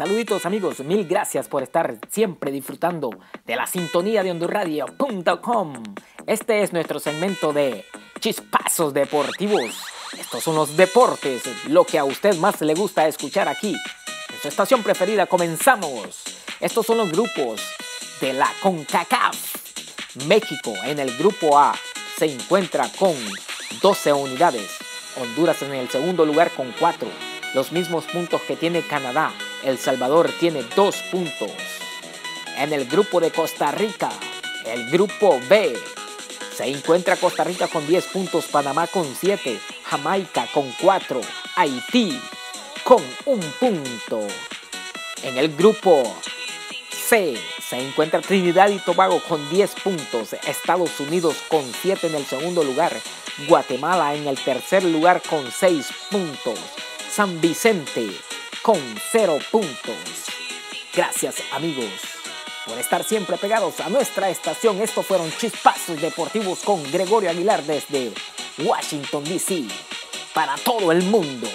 Saluditos amigos, mil gracias por estar siempre disfrutando de la sintonía de hondurradio.com. Este es nuestro segmento de chispazos deportivos. Estos son los deportes, lo que a usted más le gusta escuchar aquí. En su estación preferida comenzamos. Estos son los grupos de la CONCACAF. México en el grupo A se encuentra con 12 unidades. Honduras en el segundo lugar con 4. Los mismos puntos que tiene Canadá el Salvador tiene dos puntos. En el grupo de Costa Rica, el grupo B, se encuentra Costa Rica con 10 puntos, Panamá con 7, Jamaica con 4, Haití con un punto. En el grupo C se encuentra Trinidad y Tobago con 10 puntos, Estados Unidos con 7 en el segundo lugar, Guatemala en el tercer lugar con 6 puntos, San Vicente con cero puntos. Gracias amigos por estar siempre pegados a nuestra estación. Estos fueron Chispazos Deportivos con Gregorio Aguilar desde Washington, D.C. para todo el mundo.